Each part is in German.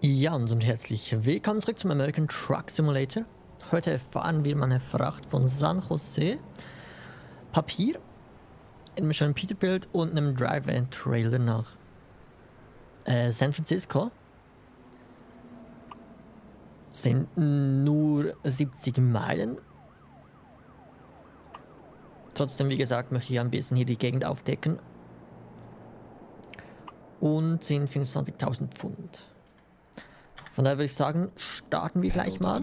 Ja, und herzlich willkommen zurück zum American Truck Simulator. Heute fahren wir mal eine Fracht von San Jose, Papier, in einem schönen Peterbilt und einem Drive-In-Trailer nach äh, San Francisco. Sind nur 70 Meilen. Trotzdem, wie gesagt, möchte ich ein bisschen hier die Gegend aufdecken. Und sind 25.000 Pfund. Von daher würde ich sagen, starten wir gleich mal.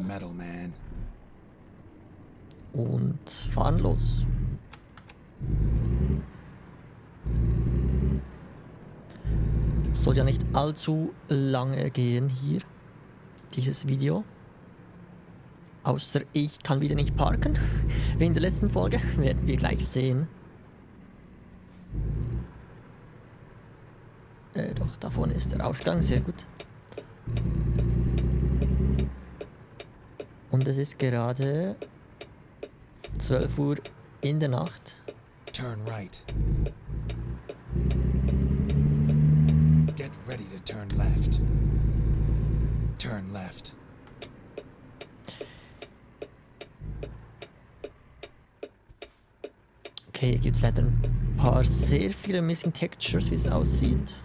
Und fahren los. Soll ja nicht allzu lange gehen hier, dieses Video. Außer ich kann wieder nicht parken, wie in der letzten Folge, werden wir gleich sehen. Äh, doch, da vorne ist der Ausgang, sehr gut. Und es ist gerade 12 Uhr in der Nacht. Turn right. Get ready to turn left. Turn left. Okay, hier gibt es leider ein paar sehr viele Missing Textures, wie es aussieht.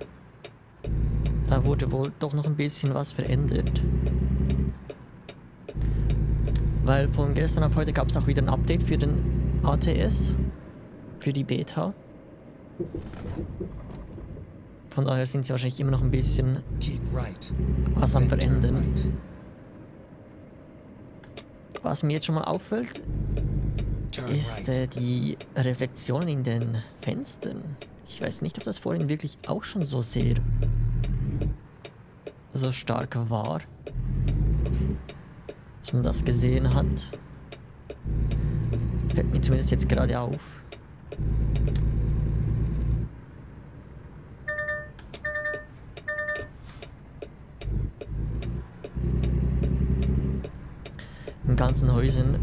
Da wurde wohl doch noch ein bisschen was verändert. Weil von gestern auf heute gab es auch wieder ein Update für den ATS. Für die Beta. Von daher sind sie wahrscheinlich immer noch ein bisschen was am Verändern. Was mir jetzt schon mal auffällt, ist äh, die Reflexion in den Fenstern. Ich weiß nicht, ob das vorhin wirklich auch schon so sehr so stark war dass man das gesehen hat. Fällt mir zumindest jetzt gerade auf. In ganzen Häusern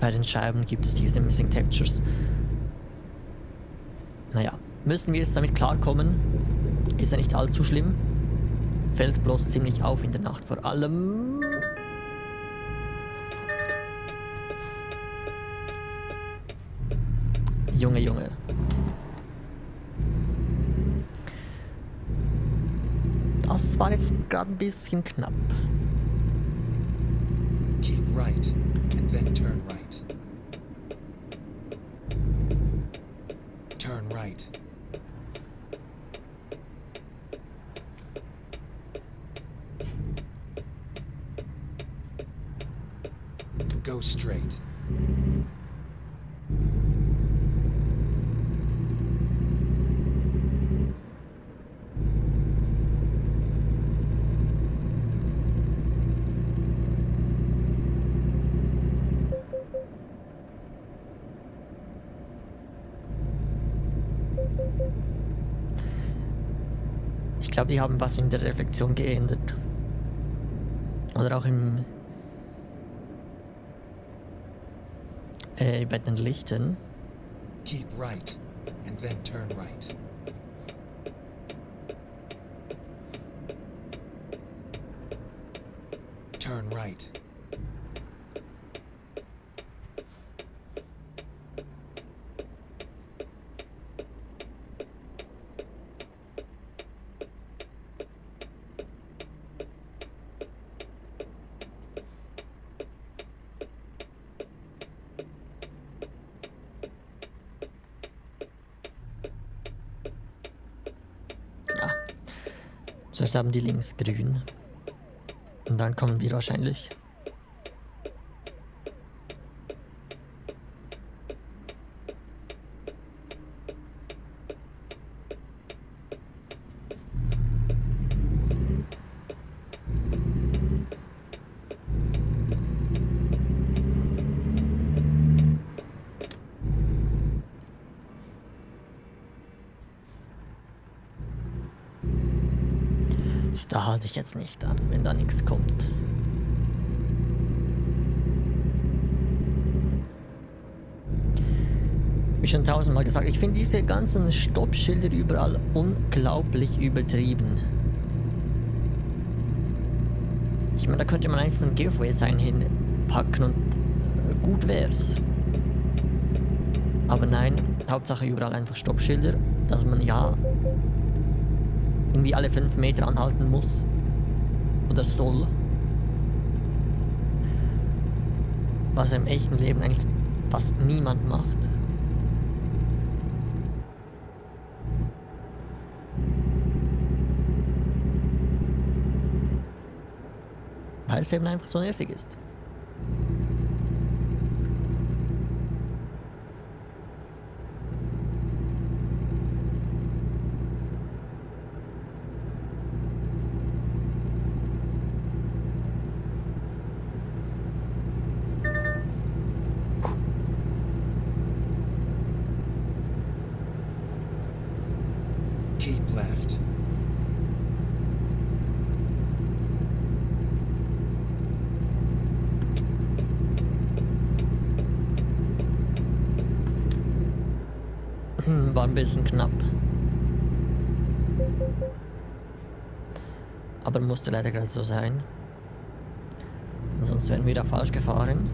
bei den Scheiben gibt es diese Missing Textures. Naja, müssen wir jetzt damit klarkommen? Ist ja nicht allzu schlimm fällt bloß ziemlich auf in der Nacht vor allem. Junge, Junge. Das war jetzt gerade ein bisschen knapp. Keep right and then turn right. Turn right. Go straight. Ich glaube, die haben was in der Reflexion geändert. Oder auch im äh, bei den Lichten. Keep right and then turn right. Turn right. Zuerst haben die links grün. Und dann kommen wir wahrscheinlich. Da halte ich jetzt nicht an, wenn da nichts kommt. schon tausendmal gesagt, ich finde diese ganzen Stoppschilder überall unglaublich übertrieben. Ich meine, da könnte man einfach ein Giveaway-Sign hinpacken und äh, gut wär's. Aber nein, Hauptsache überall einfach Stoppschilder, dass man ja irgendwie alle 5 Meter anhalten muss. Oder soll. Was im echten Leben eigentlich fast niemand macht. Weil es eben einfach so nervig ist. Keep left. Hm, war ein bisschen knapp. Aber musste leider gerade so sein. Sonst wären wir da falsch gefahren.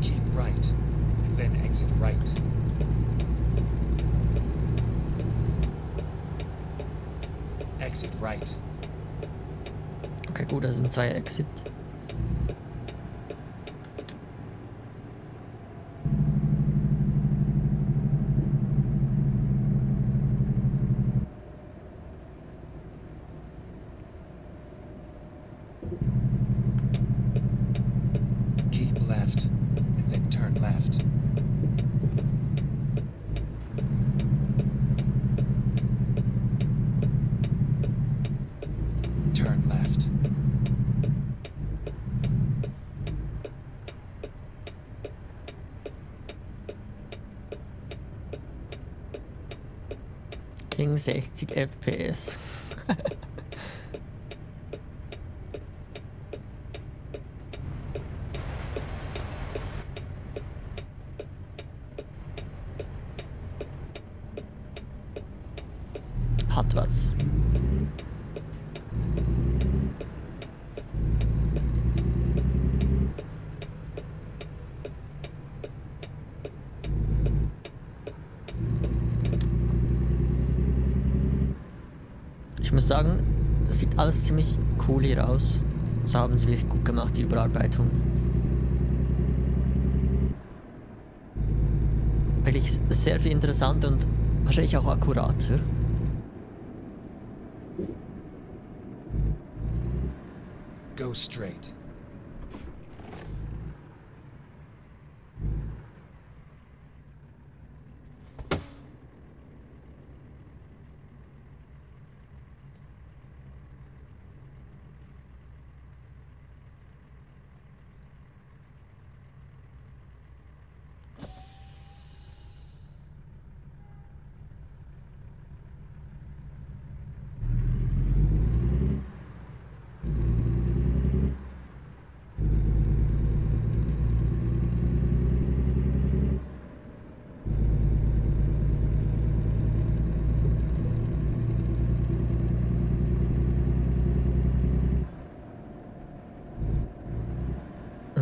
Keep right. And then exit right. Exit right. Okay, gut, da sind zwei Exit. King 60 FPS. alles ziemlich cool hier aus. So haben sie wirklich gut gemacht, die Überarbeitung. Wirklich sehr viel interessanter und wahrscheinlich auch akkurater. Go straight.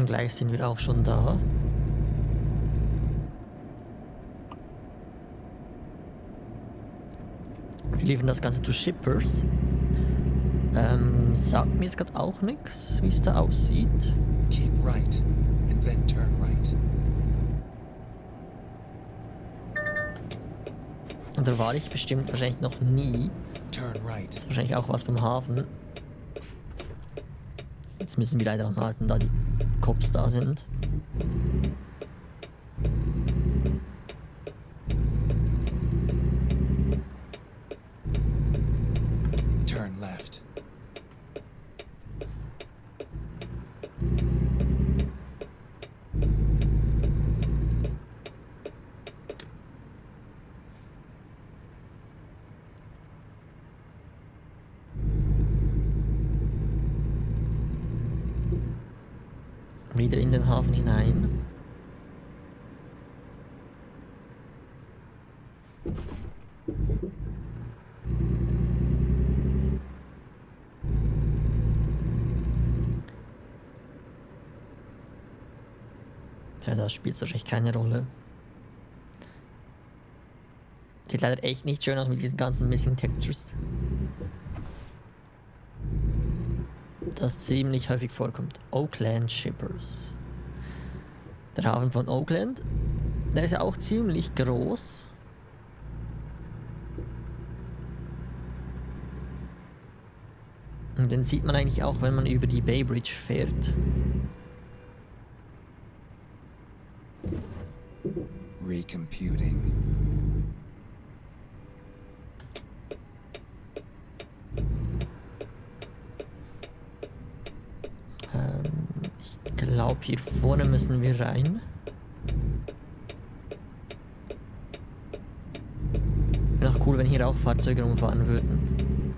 Gleich sind wir auch schon da. Wir liefern das Ganze zu Shippers. Ähm, sagt mir jetzt gerade auch nichts, wie es da aussieht. Keep right. And then turn right. Und da war ich bestimmt wahrscheinlich noch nie. Turn right. Das ist wahrscheinlich auch was vom Hafen. Jetzt müssen wir leider anhalten, da die Cops da sind. Turn left. Wieder in den Hafen hinein. Ja, das spielt wahrscheinlich keine Rolle. Sieht leider echt nicht schön aus mit diesen ganzen Missing Textures. Das ziemlich häufig vorkommt. Oakland Shippers. Der Hafen von Oakland. Der ist auch ziemlich groß. Und den sieht man eigentlich auch, wenn man über die Bay Bridge fährt. Recomputing. Ähm, ich glaube, hier vorne müssen wir rein. Wäre auch cool, wenn hier auch Fahrzeuge rumfahren würden.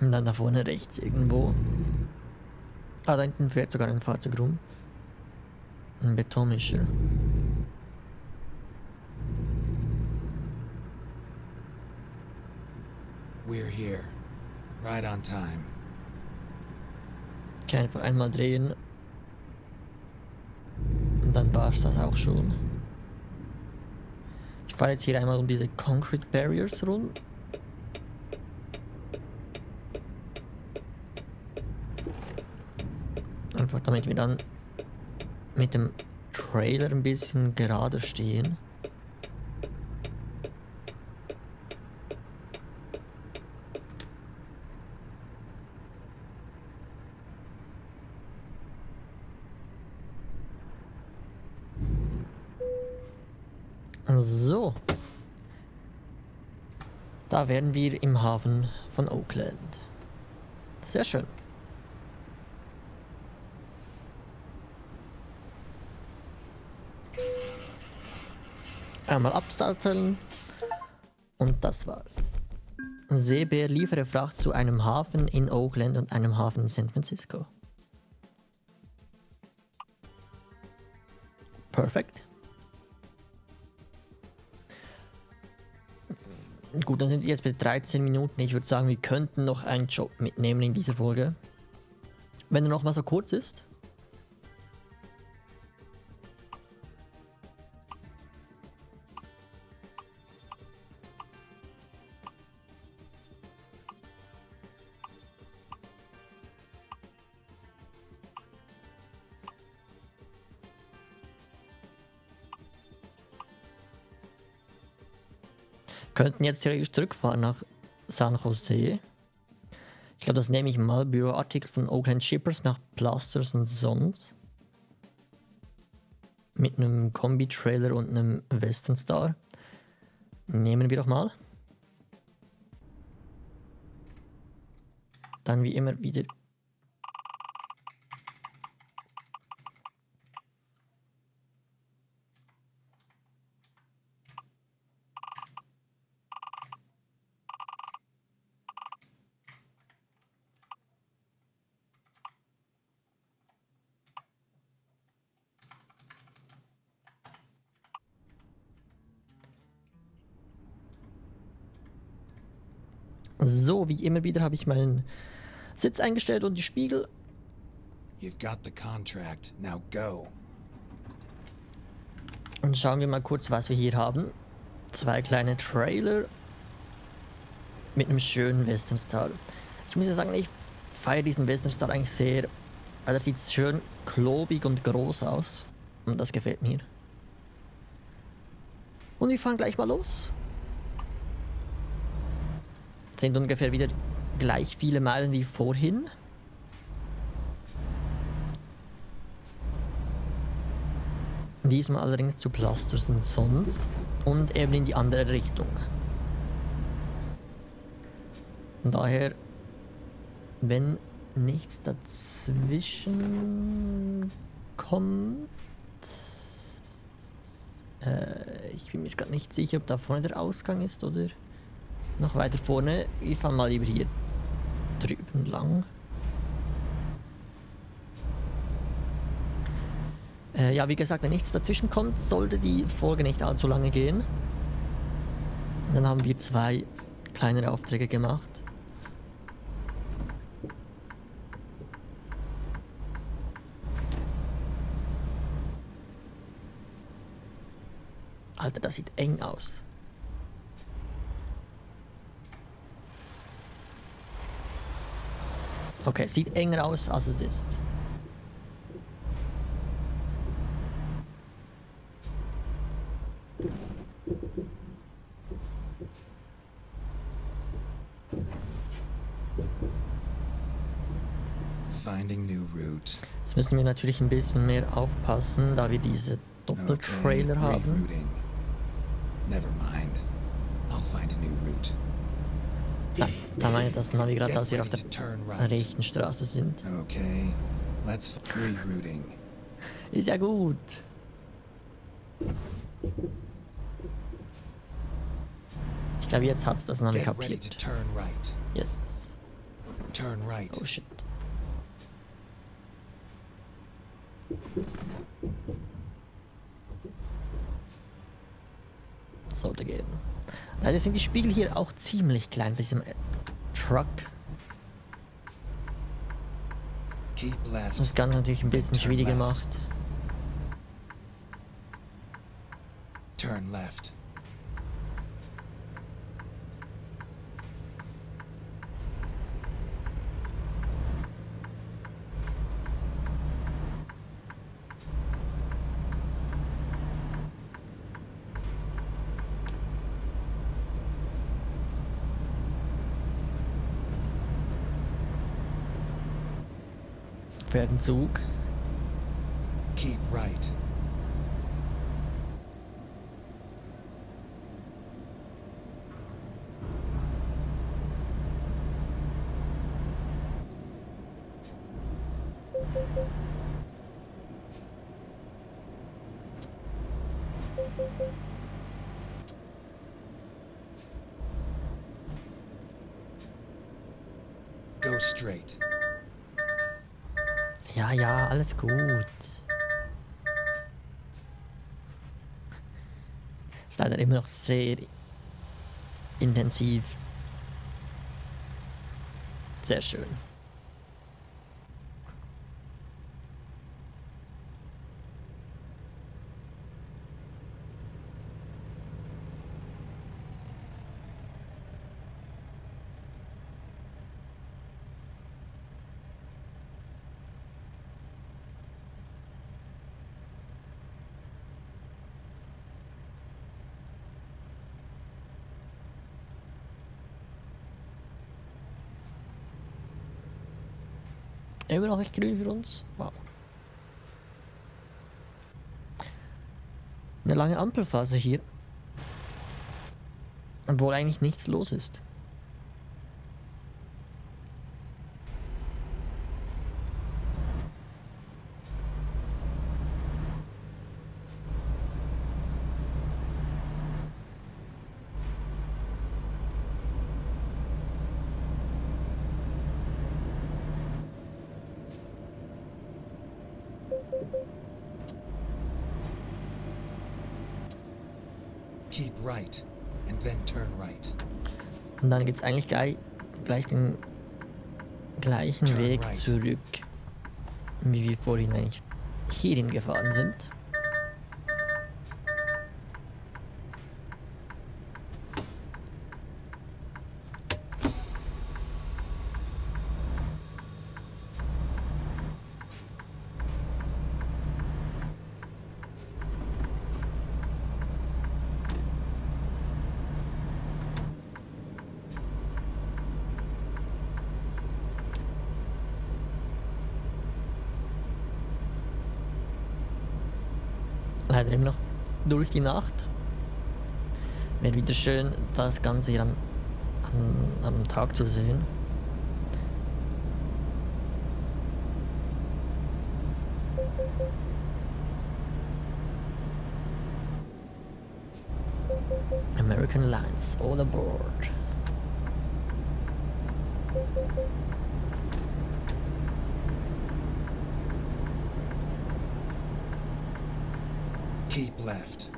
Und dann da vorne rechts irgendwo. Ah, da hinten fährt sogar ein Fahrzeug rum. Ein Betonmischer. We're here. Right on time. Okay, einfach einmal drehen. Und dann war es das auch schon. Ich fahre jetzt hier einmal um diese Concrete Barriers rum. Einfach damit wir dann mit dem Trailer ein bisschen gerade stehen. So. Da wären wir im Hafen von Oakland. Sehr schön. Einmal absatteln. Und das war's. Seebär liefere Fracht zu einem Hafen in Oakland und einem Hafen in San Francisco. Perfekt. Gut, dann sind wir jetzt bei 13 Minuten. Ich würde sagen, wir könnten noch einen Job mitnehmen in dieser Folge. Wenn er noch mal so kurz ist. Könnten jetzt theoretisch zurückfahren nach San Jose. Ich glaube, das nehme ich mal. Büroartikel von Oakland Shippers nach Plasters und Sons. Mit einem Kombi-Trailer und einem Western Star. Nehmen wir doch mal. Dann wie immer wieder So, wie immer wieder habe ich meinen Sitz eingestellt und die Spiegel. You've got the contract. Now go. Und schauen wir mal kurz, was wir hier haben. Zwei kleine Trailer mit einem schönen Western Star. Ich muss ja sagen, ich feiere diesen Western Star eigentlich sehr, weil er sieht schön klobig und groß aus. Und das gefällt mir. Und wir fahren gleich mal los. Sind ungefähr wieder gleich viele Meilen wie vorhin. Diesmal allerdings zu Plasters and Sons und eben in die andere Richtung. Von daher, wenn nichts dazwischen kommt, Äh, ich bin mir gerade nicht sicher, ob da vorne der Ausgang ist oder noch weiter vorne. Wir fahren mal lieber hier drüben lang. Äh, ja, wie gesagt, wenn nichts dazwischen kommt, sollte die Folge nicht allzu lange gehen. Dann haben wir zwei kleinere Aufträge gemacht. Alter, das sieht eng aus. Okay, sieht enger aus, als es ist. Jetzt müssen wir natürlich ein bisschen mehr aufpassen, da wir diese Doppeltrailer haben. Da, da meint das Navi gerade, dass wir auf der rechten Straße sind. Okay, let's rerouting. Ist ja gut. Ich glaube, jetzt hat's das Navi kapiert. Yes. Turn right. Oh shit. Sollte gehen. Leider sind die Spiegel hier auch ziemlich klein bei diesem Truck. Das Ganze natürlich ein bisschen schwieriger macht. Turn left. Fährt ein Zug. Keep right. Alles gut. Ist leider immer noch sehr intensiv. Sehr schön. Immer noch nicht grün für uns. Wow. Eine lange Ampelphase hier. Obwohl eigentlich nichts los ist. Keep right. And then turn right. Und dann geht es eigentlich gleich, gleich den gleichen Turn Weg right. zurück, wie wir vorhin eigentlich hierhin gefahren sind. Leider immer noch durch die Nacht. Wäre wieder schön, das Ganze hier am, am, am Tag zu sehen. American Lines, all aboard. Keep left.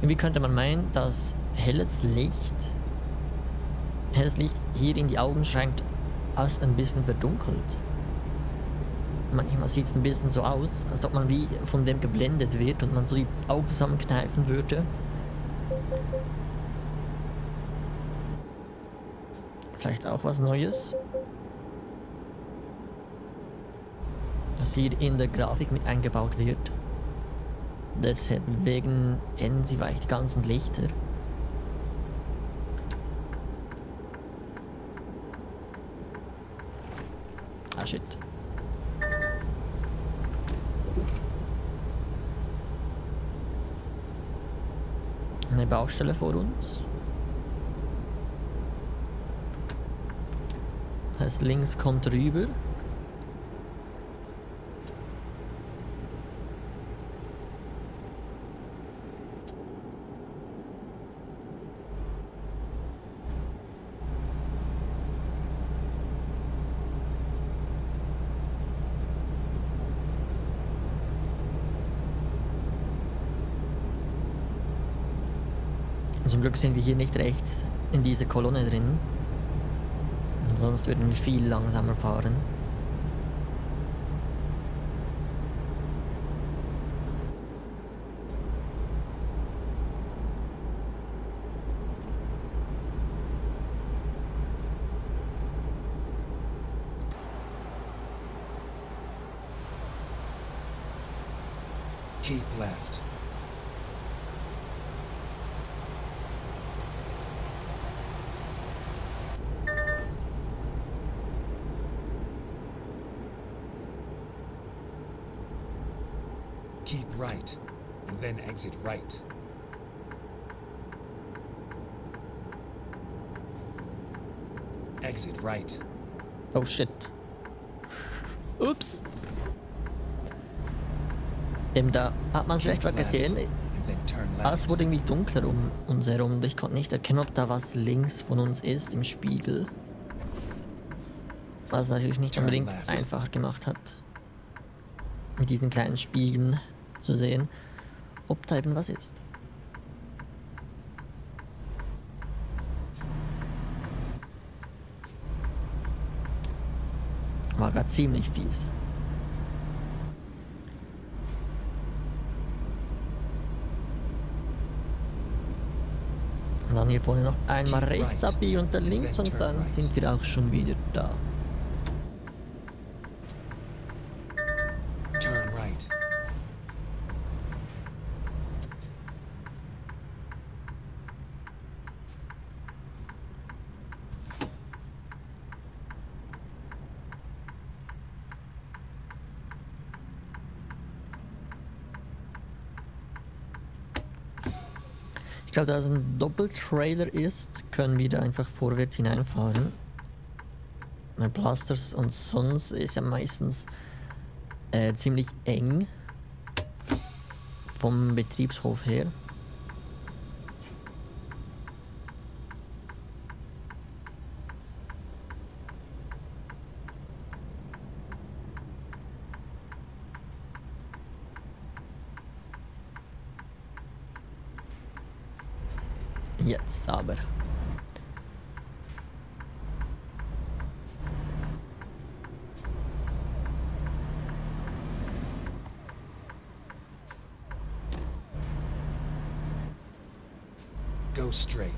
Irgendwie könnte man meinen, dass helles Licht, helles Licht hier in die Augen scheint, als ein bisschen verdunkelt. Manchmal sieht es ein bisschen so aus, als ob man wie von dem geblendet wird und man so die Augen zusammenkneifen würde. Vielleicht auch was Neues. Das hier in der Grafik mit eingebaut wird. Deswegen ändern sie vielleicht die ganzen Lichter. Ah shit. Eine Baustelle vor uns. Heißt links kommt rüber. Glück sind wir hier nicht rechts in dieser Kolonne drin. Sonst würden wir viel langsamer fahren. Keep left. Keep right, and then exit right. Exit right. Oh shit. Ups. Eben da hat man es vielleicht gerade gesehen. Alles wurde irgendwie dunkler um uns herum und ich konnte nicht erkennen, ob da was links von uns ist im Spiegel. Was natürlich nicht unbedingt einfach gemacht hat, mit diesen kleinen Spiegeln zu sehen, ob da eben was ist. War gerade ziemlich fies. Und dann hier vorne noch einmal rechts abbiegen und dann links und dann sind wir auch schon wieder da. Turn right. Ich glaube, da es ein Doppeltrailer ist, können wir da einfach vorwärts hineinfahren. Bei Blasters und sonst ist ja meistens äh, ziemlich eng vom Betriebshof her. Jetzt aber. Go straight.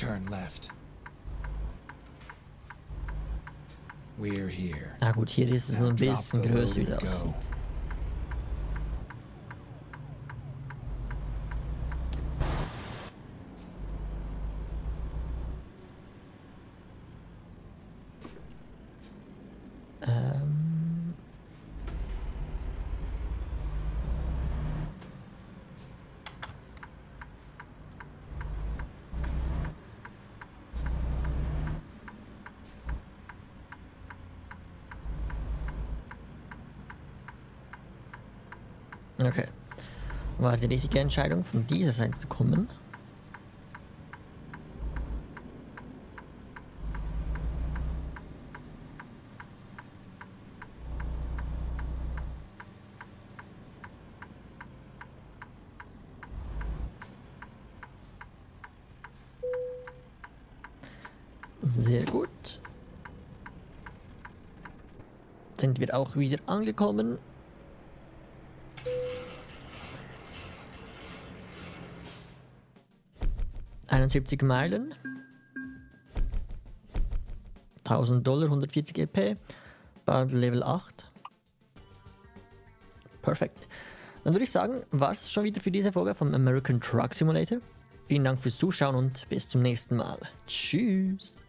Turn left. We're here. Na gut, hier ist es Now ein bisschen größer, wie go. aussieht. Ähm, Okay. War die richtige Entscheidung, von dieser Seite zu kommen? Sehr gut. Sind wir auch wieder angekommen. Einundsiebzig Meilen. 1000 Dollar, 140 EP. Bad Level 8. Perfekt. Dann würde ich sagen, war es schon wieder für diese Folge vom American Truck Simulator. Vielen Dank fürs Zuschauen und bis zum nächsten Mal. Tschüss.